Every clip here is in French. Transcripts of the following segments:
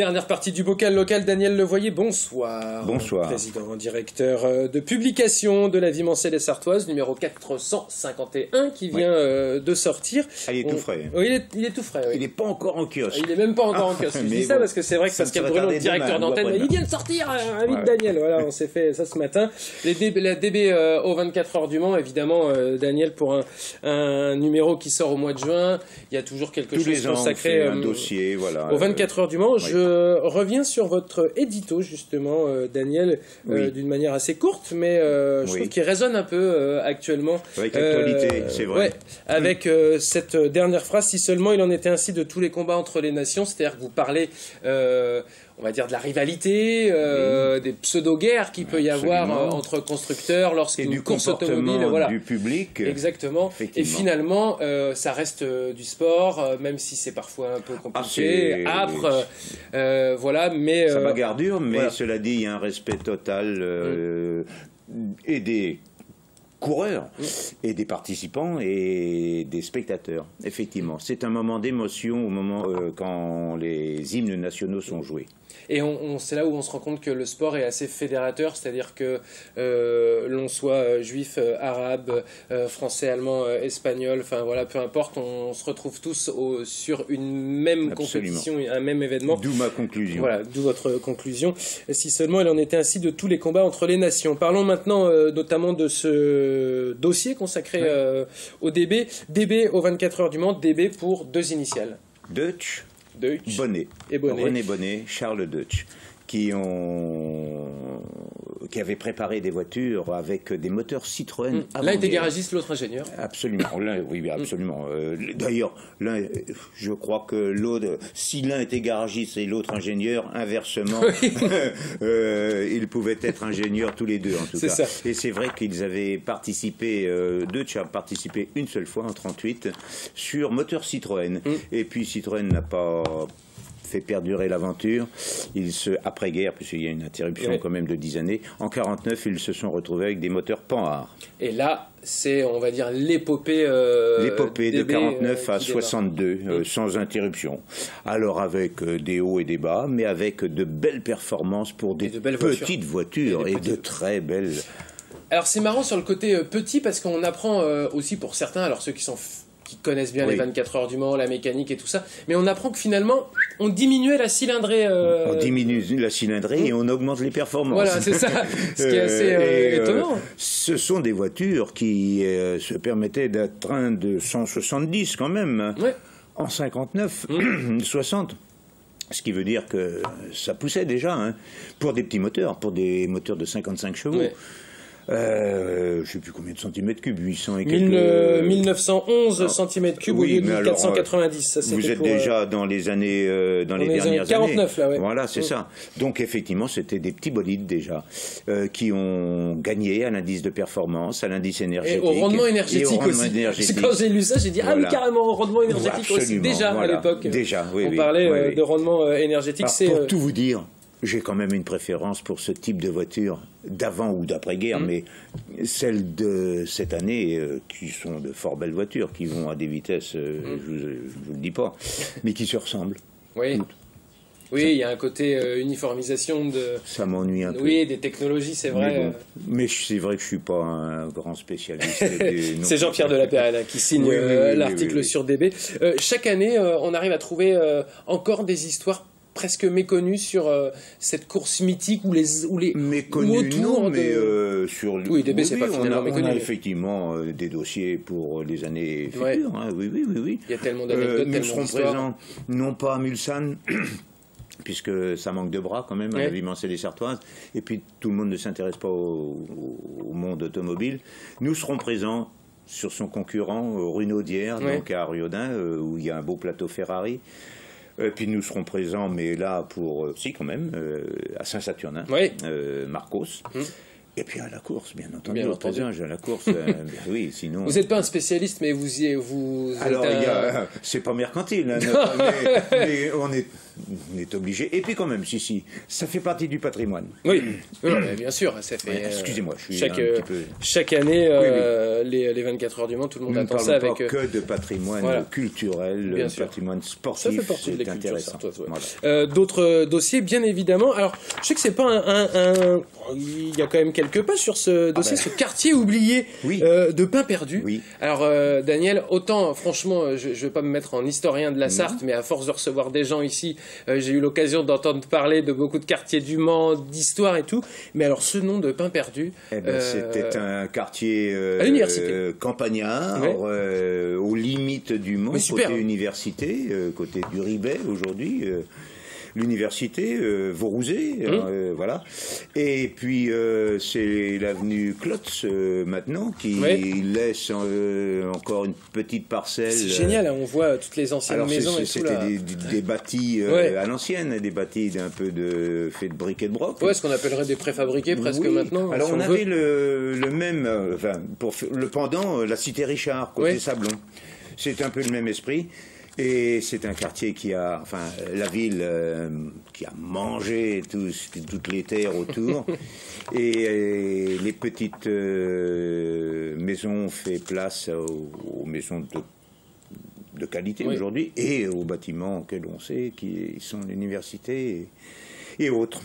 Dernière partie du bocal local, Daniel Levoyer, bonsoir. Bonsoir. Président, directeur euh, de publication de la vie mensuelle et sartoise, numéro 451, qui vient euh, de sortir. Ah, il est On- tout frais. Oui, il est, il est tout frais. oui. Il n'est pas encore en kiosque. Il est même pas encore en kiosque. Je dis ça bon, parce que c'est vrai que ça Pascal Bruno, directeur d'antenne, il vient de sortir, euh, invite Ouais. Daniel. Voilà, on s'est fait ça ce matin. Les DB, la DB euh, aux 24 heures du Mans, évidemment, euh, Daniel, pour un, un numéro qui sort au mois de juin, il y a toujours quelque Tous chose les ans, on consacré fait un euh, dossier, voilà. aux 24 heures du Mans. Je reviens sur votre édito, justement, euh, Daniel, euh, Oui. d'une manière assez courte, mais euh, je Oui. trouve qu'il résonne un peu euh, actuellement. Avec l'actualité, c'est vrai. ouais, avec euh, cette euh, dernière phrase, si seulement il en était ainsi de tous les combats entre les nations, c'est-à-dire que vous parlez, euh, on va dire, de la rivalité, euh, des pseudo-guerres qu'il peut y avoir euh, entre constructeurs lorsqu'une du course automobile, voilà. du public. Exactement. Et finalement, euh, ça reste euh, du sport, euh, même si c'est parfois un peu compliqué, c'est- âpre, euh, euh, voilà. Mais Ça euh, bagarre dur, mais voilà. cela dit, il y a un respect total euh, et des coureurs et des participants et des spectateurs. Effectivement, c'est un moment d'émotion au moment euh, quand les hymnes nationaux sont joués. Et on, on- c'est là où on se rend compte que le sport est assez fédérateur, c'est-à-dire que euh, l'on soit euh, juif, arabe, euh, français, allemand, espagnol, enfin voilà, peu importe, on, se retrouve tous au- sur une même Absolument. compétition, un même événement. D'où ma conclusion. Voilà, d'où votre conclusion. Si seulement il en était ainsi de tous les combats entre les nations. Parlons maintenant notamment de ce dossier consacré Ouais. euh, au DB. DB aux 24 heures du Mans, DB pour deux initiales. Deutsch, Deutsch Bonnet. et Bonnet. René Bonnet, Charles Deutsch, qui ont qui avaient préparé des voitures avec des moteurs Citroën. L'un était garagiste, l'autre ingénieur. Absolument, l'un, oui, absolument. Euh, D'ailleurs, l'un, je crois que l'autre, si l'un était garagiste et l'autre ingénieur, inversement, euh, ils pouvaient être ingénieurs tous les deux en tout cas. ça. Et c'est vrai qu'ils avaient participé, euh, Deutsch a participé une seule fois en 38 sur moteur Citroën. Mm. Et puis Citroën n'a pas fait perdurer l'aventure. Ils se, après-guerre, puisqu'il y a une interruption quand même de 10 années, en 49, ils se sont retrouvés avec des moteurs Panhard. Et là, c'est, on va dire, l'épopée. euh, L'épopée de DB, 49 euh, à qui démarre. 62, euh, sans interruption. Alors avec euh, des hauts et des bas, mais avec de belles performances pour des de voitures. petites voitures Et de très belles. Alors c'est marrant sur le côté euh, petit parce qu'on apprend aussi pour certains, alors ceux qui sont qui connaissent bien Oui. les 24 heures du Mans, la mécanique et tout ça, mais on apprend que finalement on diminuait la cylindrée. euh, On diminue la cylindrée et on augmente les performances. Voilà, c'est ça. Ce qui est assez euh, et, euh, étonnant. ce sont des voitures qui euh, se permettaient de 170 quand même. Ouais. En 59, 60. Ce qui veut dire que ça poussait déjà, hein, pour des petits moteurs, pour des moteurs de 55 chevaux. Ouais. Euh, je ne sais plus combien de centimètres cubes, 800 et quelques. Mille- euh, 1911 cm3 au oui, lieu de mais alors, 1490. Ça, c'était Vous êtes pour, euh, déjà dans les années, euh, dans les dans les années dernières 49, là, ouais. Voilà, c'est Mm. ça. Donc effectivement, c'était des petits bolides déjà euh, qui ont gagné à l'indice de performance, à l'indice et énergétique, au rendement et au énergétique rendement aussi. énergétique. Quand j'ai lu ça, j'ai dit ah oui Voilà. carrément au rendement énergétique aussi déjà voilà. à l'époque. Déjà, oui, on oui, parlait euh, de rendement euh, énergétique. C'est pour euh, tout vous dire, j'ai quand même une préférence pour ce type de voiture d'avant ou d'après-guerre, Mm. mais celles de cette année, euh, qui sont de fort belles voitures, qui vont à des vitesses, euh, Mm. je ne vous le dis pas, mais qui se ressemblent. oui. Toutes. Oui, il y a un côté euh, uniformisation de. Ça m'ennuie un peu. Oui, des technologies, c'est vrai. Mais, bon. Mais c'est vrai que je suis pas un grand spécialiste. C'est. Jean-Pierre Delapérelle hein, qui signe Oui, oui, oui, oui, l'article sur DB. Chaque année, on arrive à trouver encore des histoires presque méconnues sur euh, cette course mythique ou les ou les Méconnu, ou autour non, de- mais euh, sur le. Oui, DB, c'est pas on a, on méconnu, a mais- effectivement euh, des dossiers pour les années Ouais. futures. hein, oui, oui, oui, oui. Il y a tellement Euh, d'anecdotes, nous serons présents, non pas à Mulsanne, puisque ça manque de bras quand même, à Ouais. la vie mancelle et sartoise, et puis tout le monde ne s'intéresse pas au, monde automobile. Nous serons présents sur son concurrent, euh, Ouais. donc à Riodin, euh, où il y a un beau plateau Ferrari. Et puis nous serons présents, mais là pour, euh, si quand même, euh, à Saint-Saturnin, euh, Marcos. Hum. Et puis à la course, bien entendu, Bien entendu. à la course. euh, oui, sinon. Vous n'êtes pas un spécialiste, mais vous y êtes, vous êtes Alors, un- c'est pas mercantile, hein, notre- mais, mais on est est obligé. Et puis quand même, si, si, ça fait partie du patrimoine. Oui, bien sûr. Ça fait, Excusez-moi, je suis chaque, un petit peu... Chaque année, Les, les, 24 heures du monde, tout le monde Nous attend ça avec... Pas que de patrimoine culturel, bien patrimoine sportif, ça fait partie de intéressant. D'autres dossiers, bien évidemment. Alors, je sais que c'est pas un, Il y a quand même quelques pas sur ce dossier, ah ben. ce quartier oublié de pain perdu. Alors, Daniel, autant, franchement, je ne vais pas me mettre en historien de la Sarthe, mais à force de recevoir des gens ici, j'ai eu l'occasion d'entendre parler de beaucoup de quartiers du Mans, d'histoire et tout. Mais alors, ce nom de pain perdu. Eh ben, c'était un quartier euh, campagnard, aux limites du Mans, côté université, côté du Ribet aujourd'hui l'université, euh, Vaurouzé, mmh. euh, voilà. Et puis euh, c'est l'avenue Klotz maintenant qui laisse encore une petite parcelle. C'est génial, hein, on voit toutes les anciennes maisons. C'était des, des, bâtis à l'ancienne, des bâtis d'un peu de fait de briques et de broc. Ouais, ce qu'on appellerait des préfabriqués presque maintenant. Alors on, avait le, le, même, enfin pour le pendant, la cité Richard côté Sablon. C'est un peu le même esprit. Et c'est un quartier qui a, enfin, la ville euh, qui a mangé toutes les terres autour. et, les petites euh, maisons fait place aux, maisons de, qualité aujourd'hui et aux bâtiments que l'on sait qui sont l'université et, autres.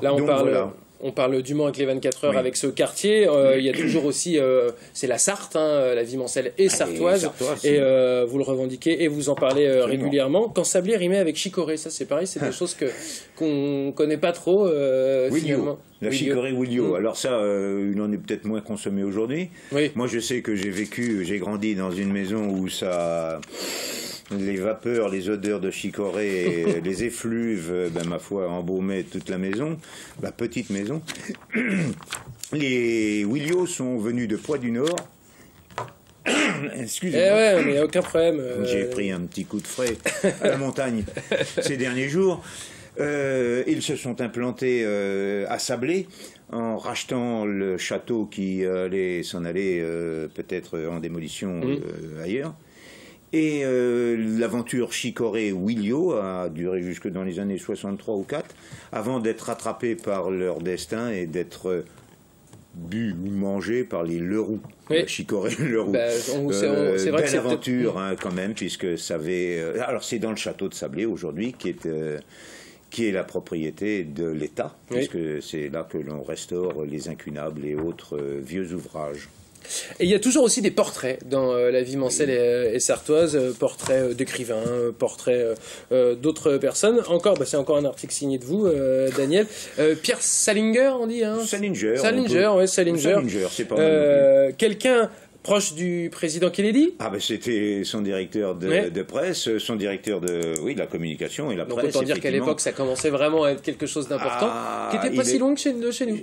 Là, on parle on parle du Mans avec les 24 heures avec ce quartier. Euh, il y a toujours aussi, euh, c'est la Sarthe, hein, la vie mancelle et sartoise. Et, euh, vous le revendiquez et vous en parlez régulièrement. Quand Sablier rimait avec Chicorée, ça c'est pareil, c'est des choses que qu'on connaît pas trop finalement. La chicorée Willio. Mm. Alors ça, il en est peut-être moins consommé aujourd'hui. Moi, je sais que j'ai vécu, j'ai grandi dans une maison où ça les vapeurs, les odeurs de chicorée, les effluves, ben, ma foi, embaumaient toute la maison, la petite maison. Les Willios sont venus de Poix du Nord. Excusez-moi. Eh ouais, mais aucun problème. Euh. J'ai pris un petit coup de frais à la montagne ces derniers jours. Euh, ils se sont implantés euh, à Sablé en rachetant le château qui allait s'en aller peut-être en démolition mmh. ailleurs. Et euh, l'aventure Chicorée-Willio a duré jusque dans les années 63 ou 4, avant d'être rattrapés par leur destin et d'être bu ou mangé par les Leroux. Oui. Chicorée, Leroux. Ben, euh, c'est belle aventure hein, quand même, puisque ça avait... Euh, alors c'est dans le château de Sablé aujourd'hui, qui est... qui est la propriété de l'État, puisque c'est là que l'on restaure les incunables et autres vieux ouvrages. Et il y a toujours aussi des portraits dans euh, la vie mancelle et, euh, sartoise, euh, portraits d'écrivains, portraits d'autres personnes. Encore, bah, c'est encore un article signé de vous, Daniel. Pierre Salinger, on dit hein? Salinger. Salinger, ouais, Salinger. Salinger, c'est pas Quelqu'un proche du président Kennedy? Ah ben c'était son directeur de, presse, son directeur de oui de la communication et la Donc presse. autant dire qu'à l'époque ça commençait vraiment à être quelque chose d'important, ah, qui n'était pas si loin de chez, de chez nous.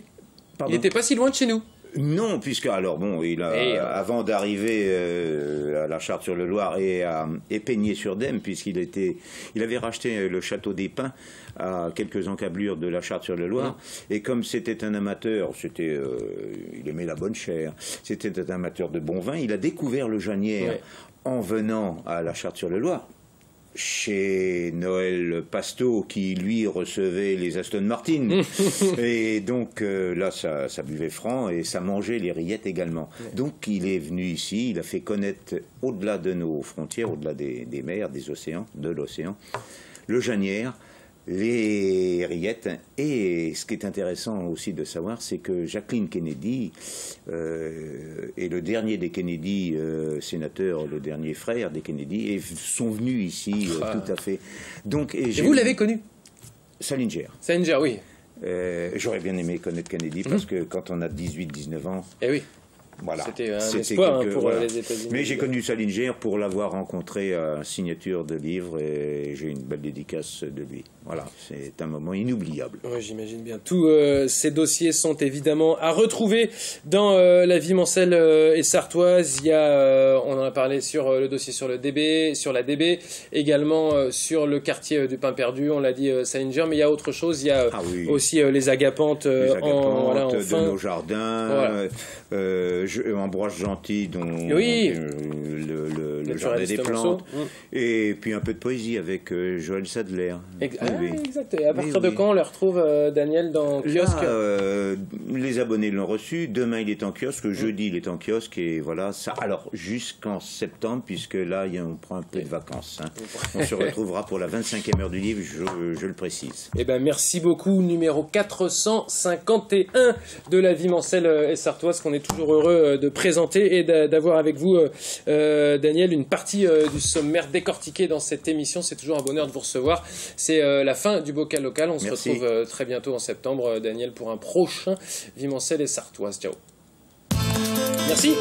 Il n'était pas si loin de chez nous. Non, puisque alors bon, il a, euh, avant d'arriver euh, à la Charte sur le Loir et à Épegné-sur-Dème, puisqu'il était, il avait racheté le château des Pins à quelques encablures de la Charte sur le Loir, et comme c'était un amateur, c'était, euh, il aimait la bonne chair, c'était un amateur de bon vin, il a découvert le Janière en venant à la Charte sur le Loir chez Noël Pasto qui lui recevait les Aston Martin. Et donc euh, là ça, buvait franc et ça mangeait les rillettes également. Donc il est venu ici il a fait connaître au-delà de nos frontières au-delà des, des, mers des océans de l'océan le Janière les rillettes. Et ce qui est intéressant aussi de savoir, c'est que Jacqueline Kennedy euh, est le dernier des Kennedy euh, sénateurs, le dernier frère des Kennedy, et sont venus ici euh, ah. tout à fait. Donc, et, vous l'avez connu? Salinger. Salinger, oui. J'aurais bien aimé connaître Kennedy parce hum. que quand on a 18-19 ans, eh oui. C'était un espoir hein, pour les États-Unis. Mais j'ai connu Salinger pour l'avoir rencontré à signature de livre et j'ai une belle dédicace de lui. Voilà, c'est un moment inoubliable. Oui, j'imagine bien. Tous euh, ces dossiers sont évidemment à retrouver dans euh, la vie mancelle euh, et sartoise. Il y a, on en a parlé sur le dossier sur le DB, sur la DB, également sur le quartier du Pain Perdu, on l'a dit Salinger, mais il y a autre chose. Il y a ah aussi les agapantes, les agapantes en, voilà, de nos jardins. Ambroise Gentil, dont oui. le, Jardin des plantes. Mm. Et puis un peu de poésie avec Joël Sadler. ah, exact. Et à partir de quand on le retrouve, Daniel, dans kiosque? Les abonnés l'ont reçu. Demain, il est en kiosque. Mm. Jeudi, il est en kiosque. Et voilà. Ça, alors, jusqu'en septembre, puisque là, on prend un peu de vacances. Hein. on se retrouvera pour la 25e heure du livre, je, le précise. Eh ben, merci beaucoup. Numéro 451 de la vie mancelle et sartoise qu'on est toujours heureux de présenter et d'avoir avec vous, euh, Daniel, une partie euh, du sommaire décortiqué dans cette émission. C'est toujours un bonheur de vous recevoir. C'est euh, la fin du bocal local. On se retrouve très bientôt en septembre, Daniel, pour un prochain Vimancel et Sartoise. Ciao. Merci.